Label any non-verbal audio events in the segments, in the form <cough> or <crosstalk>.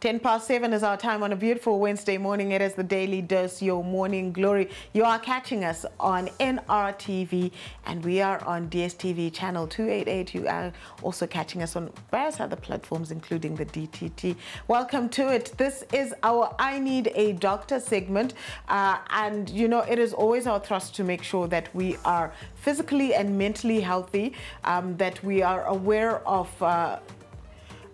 10 past 7 is our time on a beautiful Wednesday morning. It is the Daily Dose, your morning glory. You are catching us on NRTV and we are on DSTV channel 288. You are also catching us on various other platforms, including the DTT. Welcome to it. This is our I Need a Doctor segment. Uh, and, you know, it is always our thrust to make sure that we are physically and mentally healthy, um, that we are aware of. Uh,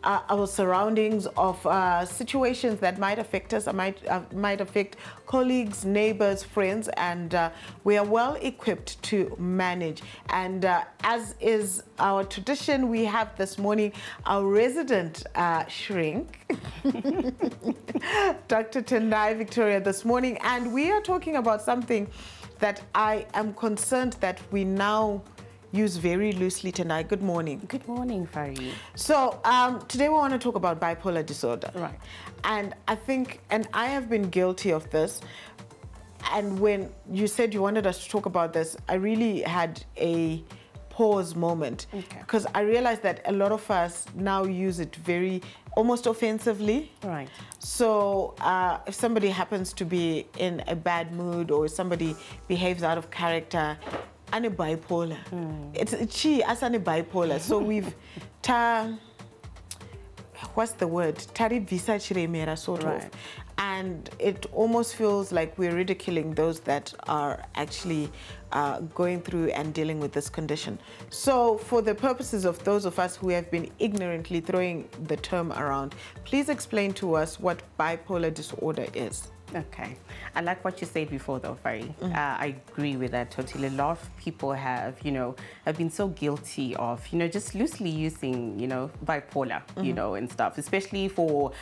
uh, our surroundings, of uh, situations that might affect us, might uh, might affect colleagues, neighbors, friends, and uh, we are well equipped to manage. And uh, as is our tradition, we have this morning our resident uh, shrink, <laughs> Dr. Tendai Victoria, this morning, and we are talking about something that I am concerned that we now use very loosely Tendai. Good morning. Good morning, Farai. So um, today we want to talk about bipolar disorder. Right. And I think, and I have been guilty of this. And when you said you wanted us to talk about this, I really had a pause moment Okay. because I realized that a lot of us now use it very almost offensively. Right. So uh, if somebody happens to be in a bad mood or somebody behaves out of character, ane bipolar. It's chi as ane bipolar. So <laughs> we've ta what's the word? Tari visa chiremera sort Right. of. And it almost feels like we're ridiculing those that are actually uh, going through and dealing with this condition. So, for the purposes of those of us who have been ignorantly throwing the term around, please explain to us what bipolar disorder is. Okay. I like what you said before, though, Farai. Uh, I agree with that totally. A lot of people have, you know, have been so guilty of, you know, just loosely using, you know, bipolar, you know, and stuff, especially for.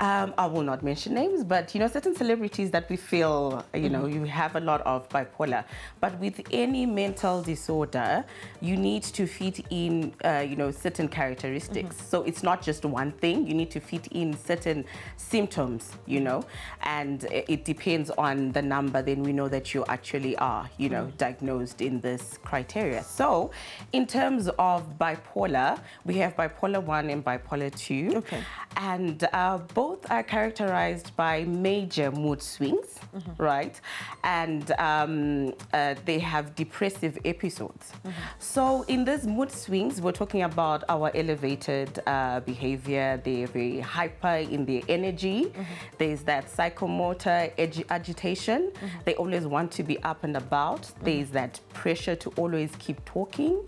Um, I will not mention names, but you know, certain celebrities that we feel, you know, you have a lot of bipolar. But with any mental disorder, you need to fit in, uh, you know, certain characteristics. So it's not just one thing. You need to fit in certain symptoms, you know, and it depends on the number. Then we know that you actually are, you know, diagnosed in this criteria. So, in terms of bipolar, we have bipolar one and bipolar two, Okay. and uh, both are characterized by major mood swings, right? And um, uh, they have depressive episodes. So, in these mood swings, we're talking about our elevated uh, behavior. They're very hyper in their energy. There's that psychomotor agi- agitation. They always want to be up and about. There's that pressure to always keep talking.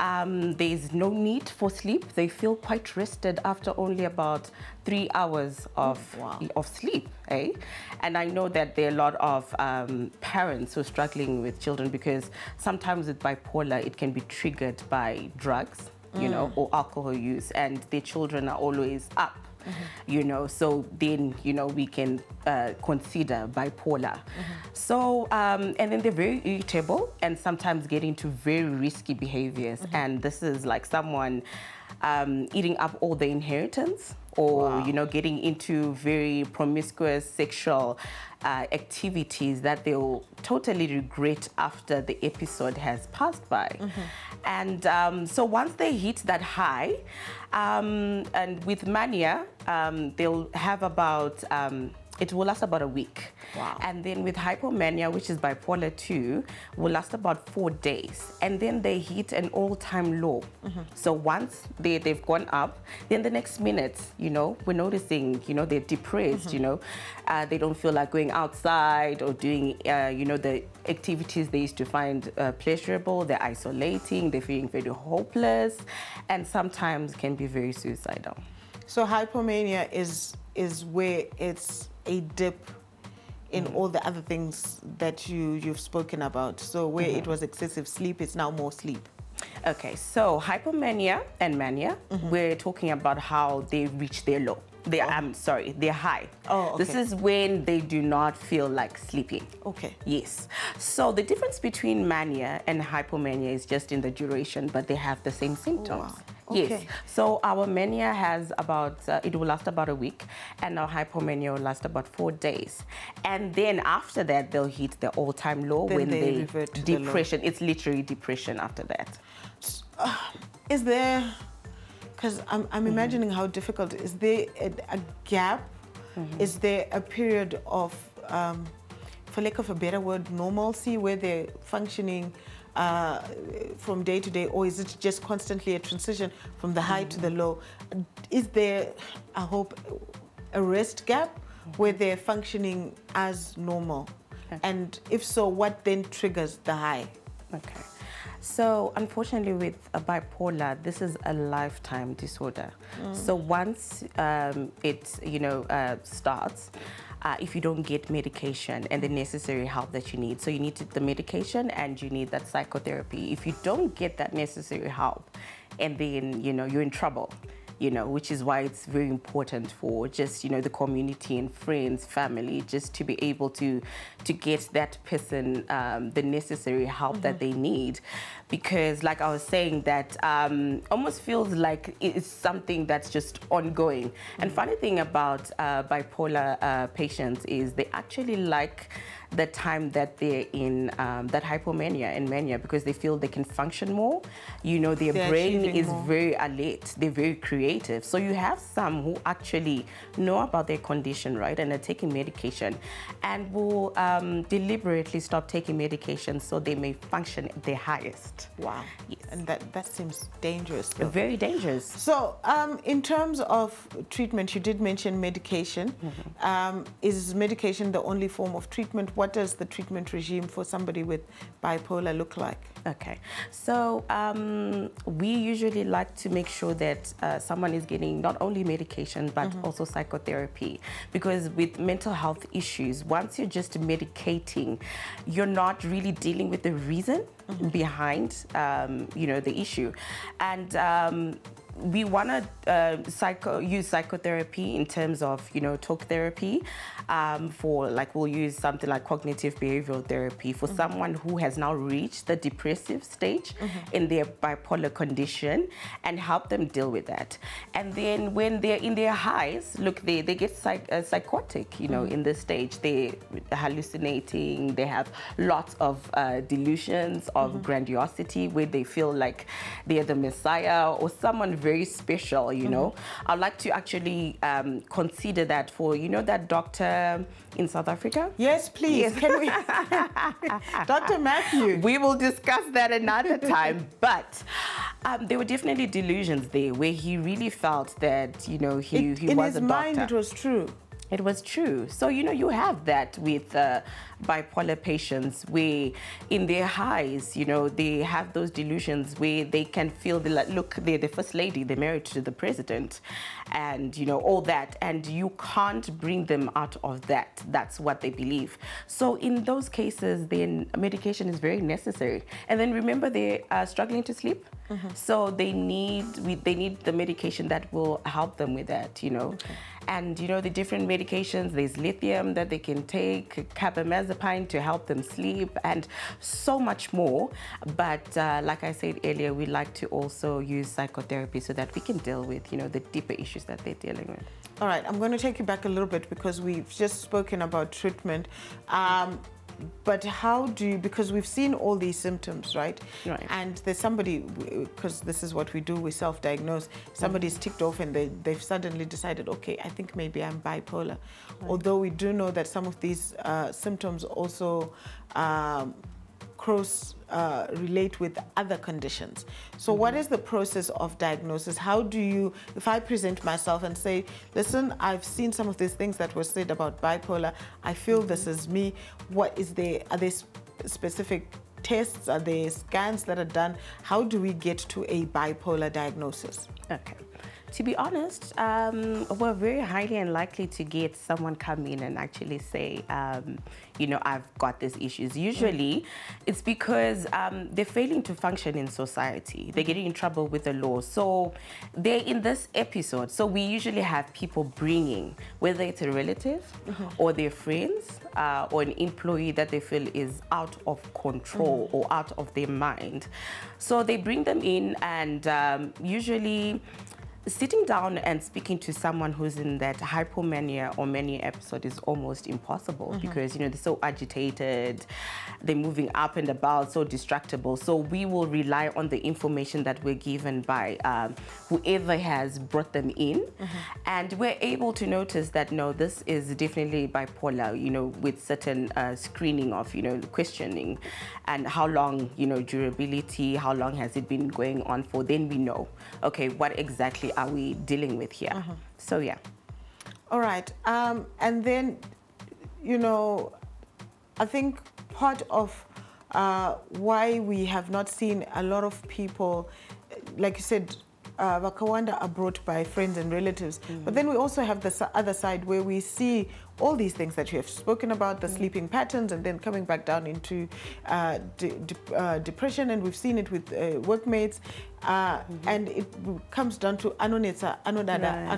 Um, there's no need for sleep. They feel quite rested after only about three hours of, Wow. of sleep. Eh? And I know that there are a lot of um, parents who are struggling with children because sometimes with bipolar, it can be triggered by drugs, you know, or alcohol use, and their children are always up. You know, so then you know we can uh, consider bipolar. So um, and then they're very irritable and sometimes get into very risky behaviors. And this is like someone um, eating up all the inheritance or you know getting into very promiscuous sexual uh, activities that they'll totally regret after the episode has passed by. And um, so once they hit that high um, and with mania um, they'll have about um, it will last about a week Wow. and then with hypomania, which is bipolar 2, will last about four days. And then they hit an all-time low. So once they, they've gone up, then the next minute, you know, we're noticing, you know, they're depressed, you know. Uh, they don't feel like going outside or doing, uh, you know, the activities they used to find uh, pleasurable. They're isolating, they're feeling very hopeless, and sometimes can be very suicidal. So hypomania is is where it's a dip in mm. all the other things that you you've spoken about. So where it mm-hmm. was excessive sleep, it's now more sleep. Okay, so hypomania and mania, mm-hmm. we're talking about how they reach their low. They, I'm oh. um, sorry, they're high. Oh, This is when they do not feel like sleeping. Okay. Yes. So the difference between mania and hypomania is just in the duration, but they have the same symptoms. wow. Yes. So our mania has about, uh, it will last about a week, and our hypomania will last about four days. And then after that, they'll hit the all-time low Then when they they, to the depression. It's literally depression after that. Is there Because I'm, I'm imagining how difficult. Is there a, a gap? Is there a period of, um, for lack of a better word, normalcy where they're functioning uh, from day to day, or is it just constantly a transition from the high to the low? Is there, I hope, a rest gap where they're functioning as normal? Okay. And if so, what then triggers the high? Okay. So, unfortunately, with a bipolar, this is a lifetime disorder. So, once um, it, you know, uh, starts, uh, if you don't get medication and the necessary help that you need, so you need to, the medication and you need that psychotherapy. If you don't get that necessary help, and then you know you're in trouble you know, which is why it's very important for just, you know, the community and friends, family, just to be able to to get that person um, the necessary help that they need. Because like I was saying, that um, almost feels like it's something that's just ongoing. And funny thing about uh, bipolar uh, patients is they actually like the time that they're in um, that hypomania and mania because they feel they can function more. You know, their They're brain is more. very alert, they're very creative. So you have some who actually know about their condition, right, and are taking medication and will um, deliberately stop taking medication so they may function at their highest. Wow. Yes. And that, that seems dangerous. though. Very dangerous. So, um, in terms of treatment, you did mention medication. Um, is medication the only form of treatment? What does the treatment regime for somebody with bipolar look like? Okay, so um, we usually like to make sure that uh, someone is getting not only medication but also psychotherapy because with mental health issues, once you're just medicating, you're not really dealing with the reason behind um, you know the issue, and. Um, we want to uh, psycho use psychotherapy in terms of you know talk therapy um, for like we'll use something like cognitive behavioral therapy for someone who has now reached the depressive stage in their bipolar condition and help them deal with that. And then when they're in their highs look they, they get psych, uh, psychotic you know in this stage. They hallucinating. They have lots of uh, delusions of grandiosity where they feel like they're the messiah or someone very special you know i'd like to actually um, consider that for you know that doctor in south africa Yes, please. Can we, <laughs> Dr. Matthew? we will discuss that another time. <laughs> But um, there were definitely delusions there where he really felt that, you know, he, It- he in was his a doctor. mind, it was true. It was true. So, you know, you have that with uh, bipolar patients where in their highs, you know, they have those delusions where they can feel the, like, look, they're the first lady, they're married to the president, and, you know, all that. And you can't bring them out of that. That's what they believe. So, in those cases, then medication is very necessary. And then remember, they're uh, struggling to sleep. So they need we, they need the medication that will help them with that, you know. And you know the different medications. There's lithium that they can take, carbamazepine to help them sleep, and so much more. But uh, like I said earlier, we like to also use psychotherapy so that we can deal with you know the deeper issues that they're dealing with. All right, I'm going to take you back a little bit because we've just spoken about treatment. Um, but how do you, because we've seen all these symptoms, right? Right. And there's somebody, because this is what we do, we self diagnose. Somebody's ticked off and they, they've suddenly decided, okay, I think maybe I'm bipolar. Although we do know that some of these uh, symptoms also um, cross uh, relate with other conditions. So, what is the process of diagnosis? How do you, if I present myself and say, listen, I've seen some of these things that were said about bipolar, I feel this is me, what is there, are there specific tests, are there scans that are done? How do we get to a bipolar diagnosis? Okay. To be honest, um, we're very highly unlikely to get someone come in and actually say, um, you know, I've got these issues. Usually, it's because um, they're failing to function in society. They're getting in trouble with the law. So they're in this episode. So we usually have people bringing, whether it's a relative or their friends uh, or an employee that they feel is out of control or out of their mind. So they bring them in, and um, usually sitting down and speaking to someone who's in that hypomania or mania episode is almost impossible mm -hmm. because you know they're so agitated they're moving up and about so distractible so we will rely on the information that we're given by um, whoever has brought them in mm -hmm. and we're able to notice that no this is definitely bipolar you know with certain uh, screening of you know questioning and how long you know durability how long has it been going on for then we know okay what exactly are we dealing with here? Uh -huh. So yeah. All right. Um, and then, you know, I think part of uh, why we have not seen a lot of people, like you said, uh, Wakawanda are brought by friends and relatives. Mm -hmm. But then we also have the other side where we see all these things that you have spoken about, the mm -hmm. sleeping patterns, and then coming back down into uh, de de uh, depression. And we've seen it with uh, workmates. Mm -hmm. And it comes down to anonetsa, anodada, right.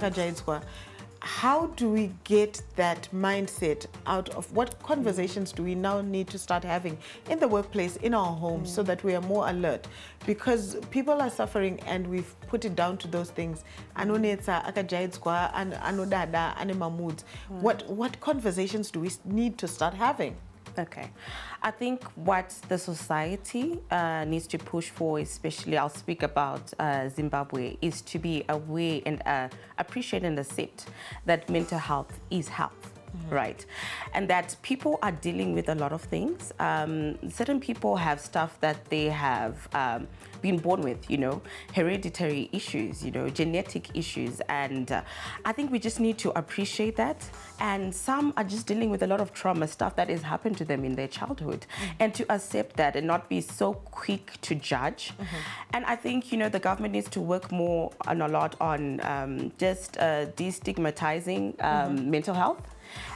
How do we get that mindset out of what conversations do we now need to start having in the workplace, in our homes, mm. so that we are more alert? Because people are suffering and we've put it down to those things. Anonetsa, akajaidzwa, anodada, animamoods. What, what conversations do we need to start having? Okay. I think what the society uh, needs to push for, especially I'll speak about uh, Zimbabwe, is to be aware and uh, appreciate and accept that mental health is health. Mm -hmm. right? And that people are dealing with a lot of things. Um, certain people have stuff that they have um, been born with, you know, hereditary issues, you know, genetic issues. And uh, I think we just need to appreciate that. And some are just dealing with a lot of trauma, stuff that has happened to them in their childhood. Mm -hmm. And to accept that and not be so quick to judge. Mm -hmm. And I think, you know, the government needs to work more and a lot on um, just uh, destigmatizing um, mm-hmm. mental health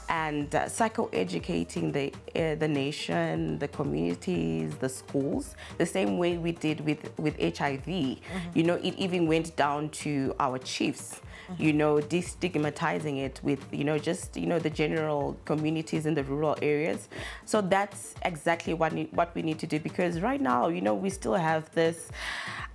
and uh, psychoeducating the, uh, the nation, the communities, the schools, the same way we did with, with HIV. Mm -hmm. You know, it even went down to our chiefs, -hmm. you know, destigmatizing it with, you know, just, you know, the general communities in the rural areas. So that's exactly what, what we need to do because right now, you know, we still have this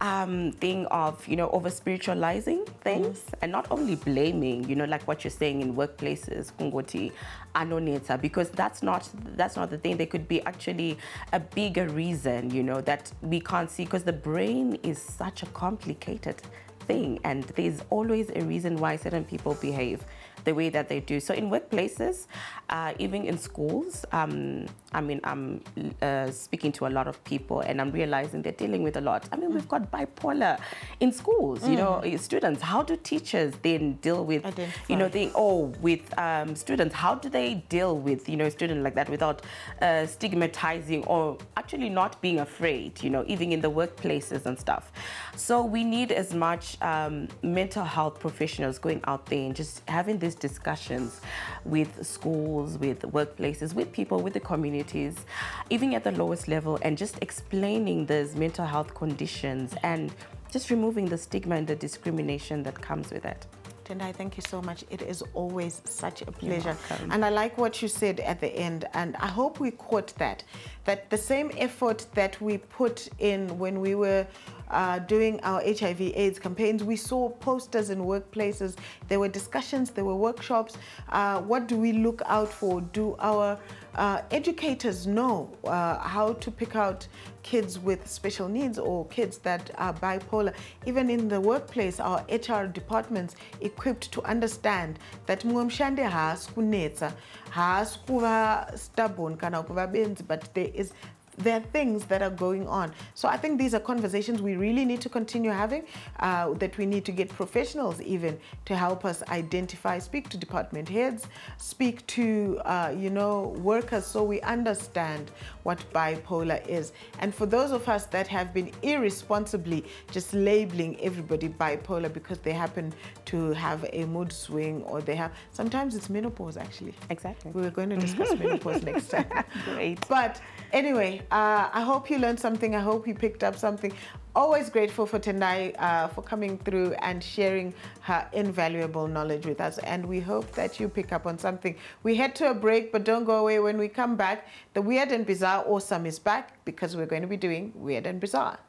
um, thing of, you know, over spiritualizing things mm -hmm. and not only blaming, you know, like what you're saying in workplaces, kungoti, anoneta, because that's not, that's not the thing. There could be actually a bigger reason, you know, that we can't see because the brain is such a complicated thing and there's always a reason why certain people behave the way that they do. So in workplaces, uh, even in schools, um, I mean, I'm uh, speaking to a lot of people and I'm realizing they're dealing with a lot. I mean, we've got bipolar in schools, you know, mm. students. How do teachers then deal with, Identify. you know, they, oh, with um, students, how do they deal with, you know, a student like that without uh, stigmatizing or actually not being afraid, you know, even in the workplaces and stuff. So we need as much um, mental health professionals going out there and just having these discussions with schools, with workplaces, with people, with the communities, even at the lowest level, and just explaining those mental health conditions and just removing the stigma and the discrimination that comes with it. Tendai, thank you so much. It is always such a pleasure. And I like what you said at the end, and I hope we caught that, that the same effort that we put in when we were uh, doing our HIV AIDS campaigns, we saw posters in workplaces. There were discussions, there were workshops. Uh, what do we look out for? Do our uh, educators know uh, how to pick out kids with special needs or kids that are bipolar. Even in the workplace, our HR departments equipped to understand that mshande haasi kunetsa haasi kuva stubborn kana kuva benzi but there is there are things that are going on. So I think these are conversations we really need to continue having, uh, that we need to get professionals even to help us identify, speak to department heads, speak to, uh, you know, workers so we understand what bipolar is. And for those of us that have been irresponsibly just labeling everybody bipolar because they happen to have a mood swing or they have, sometimes it's menopause actually. Exactly. We are going to discuss menopause next time. <laughs> Great. But anyway, uh, I hope you learned something. I hope you picked up something. Always grateful for Tendai uh, for coming through and sharing her invaluable knowledge with us. And we hope that you pick up on something. We head to a break, but don't go away. When we come back, the Weird and Bizarre Awesome is back because we're going to be doing Weird and Bizarre.